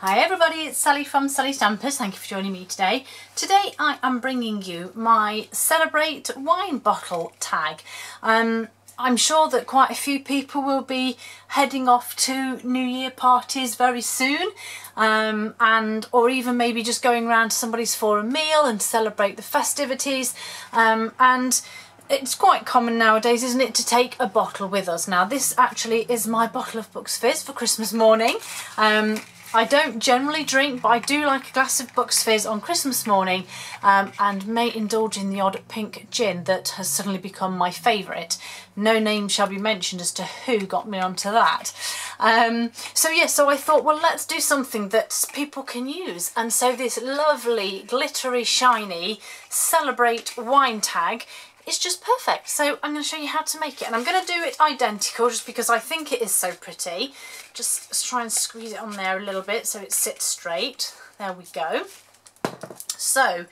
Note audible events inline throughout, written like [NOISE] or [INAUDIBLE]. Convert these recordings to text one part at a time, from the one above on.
Hi everybody, it's Sally from Sally Stampers. Thank you for joining me today. Today I am bringing you my Celebrate wine bottle tag. Um, I'm sure that quite a few people will be heading off to New Year parties very soon um, and or even maybe just going around to somebody's for a meal and celebrate the festivities um, and it's quite common nowadays, isn't it, to take a bottle with us. Now, this actually is my bottle of Bucks Fizz for Christmas morning. Um, I don't generally drink, but I do like a glass of Bucks Fizz on Christmas morning um, and may indulge in the odd pink gin that has suddenly become my favourite. No name shall be mentioned as to who got me onto that. Um, so yeah, so I thought, well, let's do something that people can use. And so this lovely, glittery, shiny Celebrate wine tag is just perfect. So I'm going to show you how to make it and I'm going to do it identical just because I think it is so pretty. Just try and squeeze it on there a little bit so it sits straight. There we go. So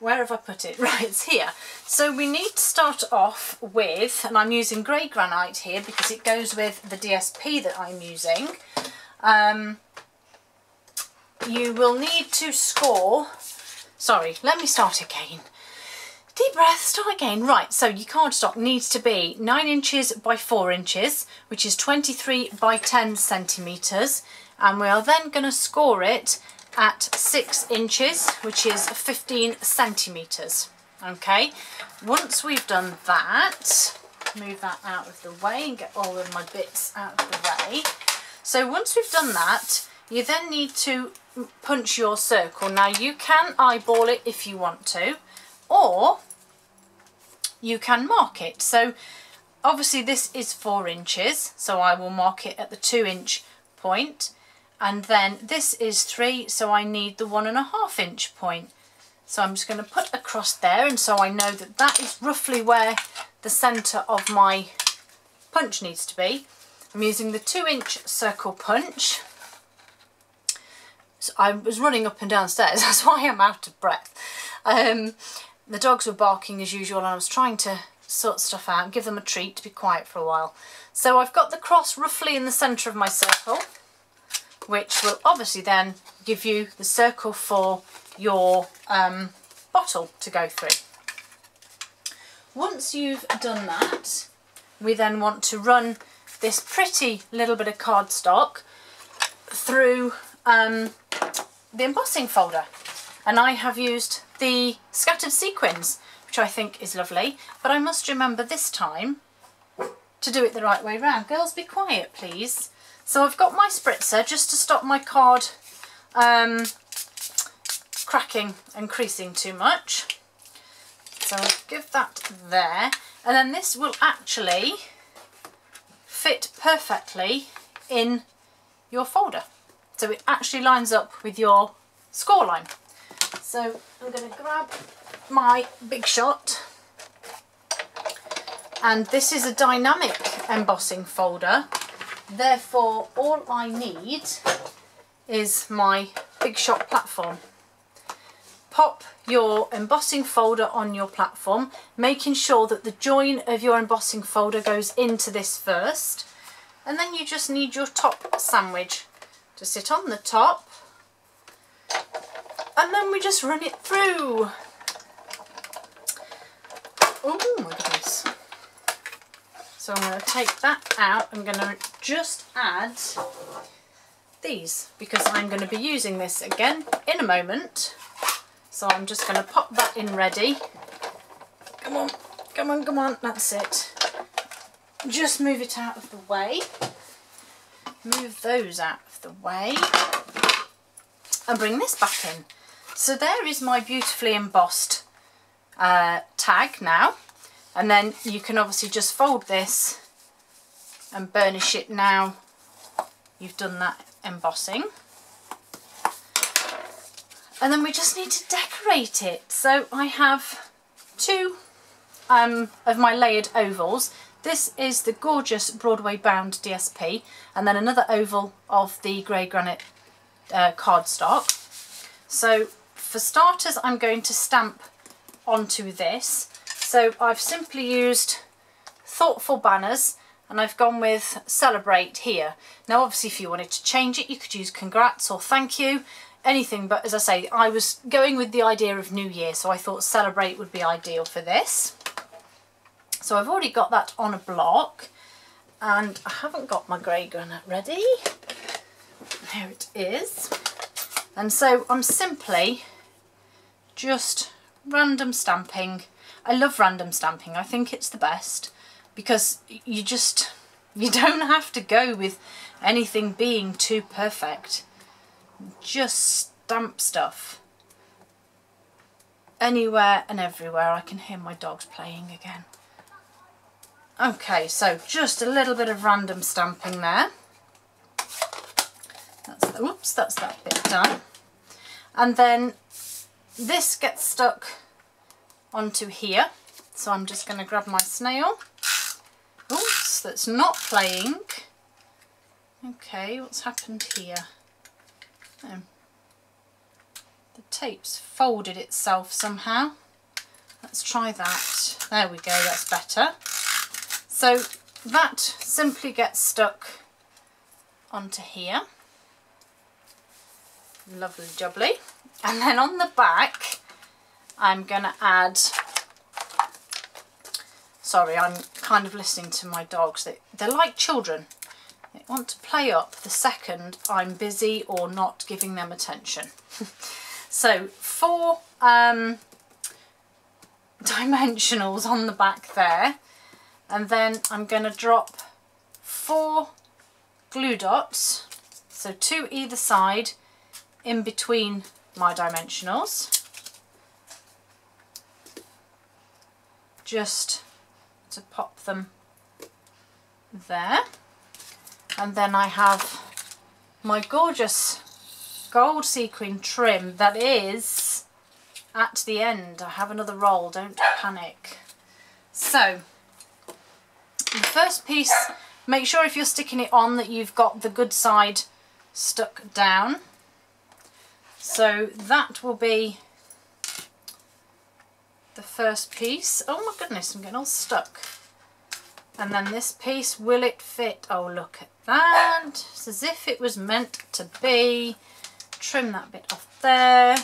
where have I put it? [LAUGHS] Right, it's here. So we need to start off with, and I'm using grey granite here because it goes with the DSP that I'm using. Um, you will need to score, sorry, let me start again. Deep breath, start again. Right, so your cardstock needs to be 9 inches by 4 inches, which is 23 by 10 centimetres. And we are then going to score it at 6 inches, which is 15 centimetres. Okay, once we've done that, move that out of the way and get all of my bits out of the way. So once we've done that, you then need to punch your circle. Now you can eyeball it if you want to, or you can mark it. So obviously this is four inches, so I will mark it at the two inch point. And then this is three, so I need the one and a half inch point. So I'm just going to put across there, and so I know that that is roughly where the centre of my punch needs to be. I'm using the two inch circle punch. So I was running up and downstairs, [LAUGHS] that's why I'm out of breath. Um, the dogs were barking as usual and I was trying to sort stuff out, and give them a treat to be quiet for a while. So I've got the cross roughly in the centre of my circle, which will obviously then give you the circle for your um, bottle to go through. Once you've done that, we then want to run this pretty little bit of cardstock through um, the embossing folder. And I have used the scattered sequins, which I think is lovely. But I must remember this time to do it the right way round. Girls, be quiet, please. So I've got my spritzer just to stop my card um, cracking and creasing too much. So I'll give that there. And then this will actually fit perfectly in your folder. So it actually lines up with your score line. So I'm going to grab my Big Shot. And this is a dynamic embossing folder. Therefore all I need is my Big Shot platform. Pop your embossing folder on your platform making sure that the join of your embossing folder goes into this first. And then you just need your top sandwich to sit on the top and then we just run it through. Oh my goodness. So I'm going to take that out. I'm going to just add these because I'm going to be using this again in a moment. So I'm just going to pop that in ready. Come on, come on, come on. That's it. Just move it out of the way. Move those out of the way. And bring this back in. So there is my beautifully embossed uh, tag now. And then you can obviously just fold this and burnish it now you've done that embossing. And then we just need to decorate it. So I have two um, of my layered ovals. This is the gorgeous Broadway bound DSP and then another oval of the grey granite uh, cardstock. So for starters, I'm going to stamp onto this. So I've simply used Thoughtful Banners and I've gone with celebrate here. Now obviously if you wanted to change it you could use congrats or thank you, anything but as I say I was going with the idea of New Year so I thought celebrate would be ideal for this. So I've already got that on a block and I haven't got my grey granite ready. There it is. And so I'm simply just random stamping. I love random stamping. I think it's the best because you just, you [LAUGHS] don't have to go with anything being too perfect. Just stamp stuff. Anywhere and everywhere. I can hear my dogs playing again. Okay, so just a little bit of random stamping there. That's the, whoops, that's that bit done. And then this gets stuck onto here. So I'm just going to grab my snail. Oops, that's not playing. Okay, what's happened here? Oh. The tape's folded itself somehow. Let's try that. There we go, that's better. So that simply gets stuck onto here. Lovely jubbly. And then on the back, I'm going to add, sorry, I'm kind of listening to my dogs. They, they're like children. They want to play up the second I'm busy or not giving them attention. [LAUGHS] so four um, dimensionals on the back there and then I'm going to drop four glue dots so two either side in between my dimensionals. Just to pop them there. And then I have my gorgeous gold sequin trim that is at the end. I have another roll don't panic. So the first piece, make sure if you're sticking it on that you've got the good side stuck down. So that will be the first piece. Oh my goodness, I'm getting all stuck. And then this piece, will it fit? Oh, look at that. It's as if it was meant to be. Trim that bit off there.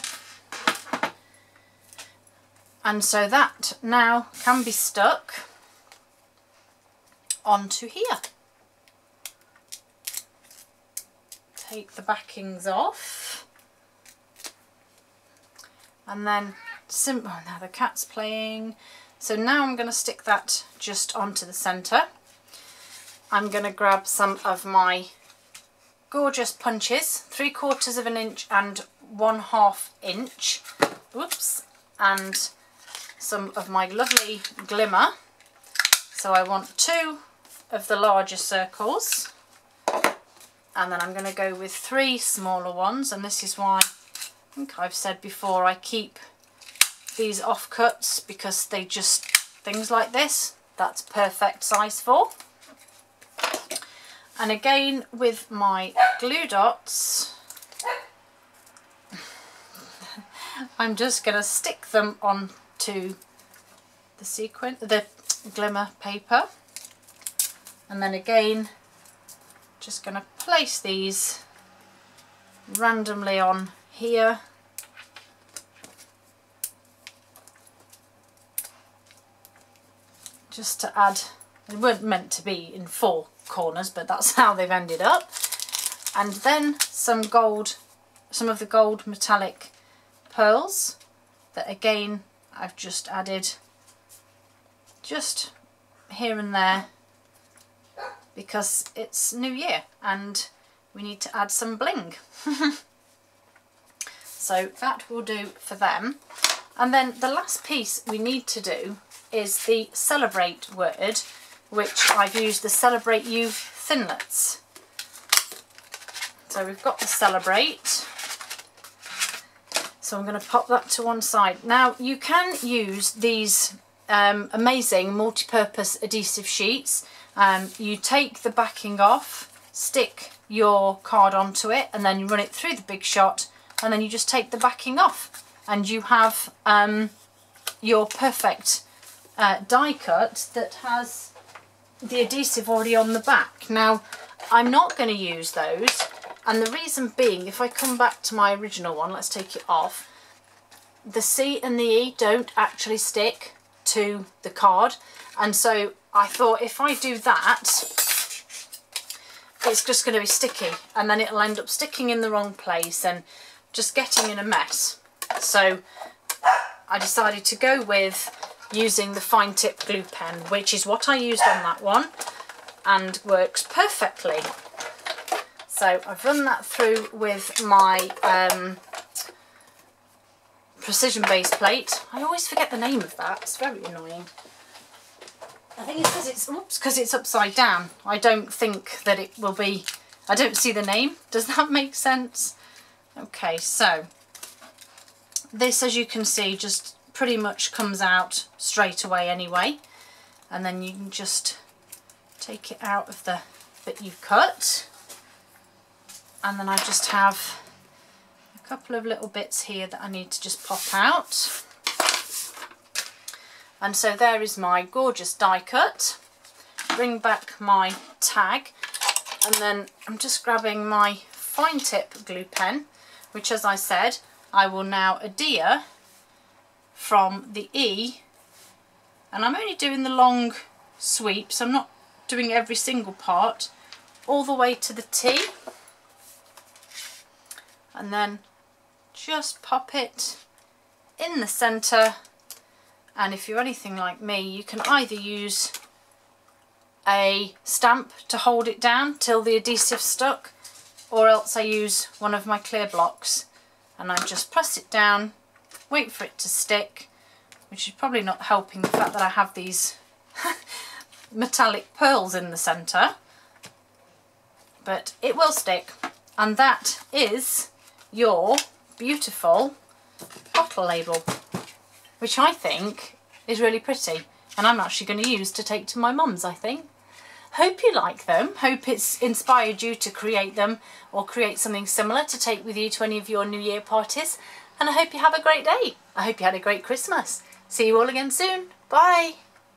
And so that now can be stuck onto here. Take the backings off. And then, simple, oh, now the cat's playing. So now I'm going to stick that just onto the centre. I'm going to grab some of my gorgeous punches, three quarters of an inch and one half inch, whoops, and some of my lovely glimmer. So I want two of the larger circles and then I'm going to go with three smaller ones and this is why I think I've said before I keep these offcuts because they just things like this that's perfect size for. And again with my glue dots [LAUGHS] I'm just going to stick them onto the sequin the glimmer paper. And then again just going to place these randomly on here just to add they weren't meant to be in four corners but that's [LAUGHS] how they've ended up and then some gold some of the gold metallic pearls that again I've just added just here and there because it's New Year and we need to add some bling. [LAUGHS] so that will do for them. And then the last piece we need to do is the celebrate word, which I've used the Celebrate You thinlits. So we've got the celebrate. So I'm going to pop that to one side. Now you can use these um, amazing multi-purpose adhesive sheets um, you take the backing off, stick your card onto it and then you run it through the Big Shot and then you just take the backing off and you have um, your perfect uh, die cut that has the adhesive already on the back. Now, I'm not going to use those. And the reason being, if I come back to my original one, let's take it off, the C and the E don't actually stick to the card. And so I thought if I do that, it's just going to be sticky and then it'll end up sticking in the wrong place and just getting in a mess. So I decided to go with using the fine tip glue pen, which is what I used on that one and works perfectly. So I've run that through with my um, precision base plate. I always forget the name of that, it's very annoying. I think it's because it's oops because it's upside down. I don't think that it will be. I don't see the name. Does that make sense? Okay, so this, as you can see, just pretty much comes out straight away anyway, and then you can just take it out of the bit you've cut, and then I just have a couple of little bits here that I need to just pop out. And so there is my gorgeous die cut. Bring back my tag and then I'm just grabbing my fine tip glue pen which as I said I will now adhere from the E. And I'm only doing the long sweeps. I'm not doing every single part all the way to the T. And then just pop it in the centre and if you're anything like me you can either use a stamp to hold it down till the adhesive stuck or else I use one of my clear blocks and I just press it down wait for it to stick which is probably not helping the fact that I have these [LAUGHS] metallic pearls in the centre but it will stick. And that is your beautiful bottle label which I think is really pretty. And I'm actually going to use to take to my mum's I think. Hope you like them, hope it's inspired you to create them or create something similar to take with you to any of your New Year parties and I hope you have a great day. I hope you had a great Christmas. See you all again soon. Bye.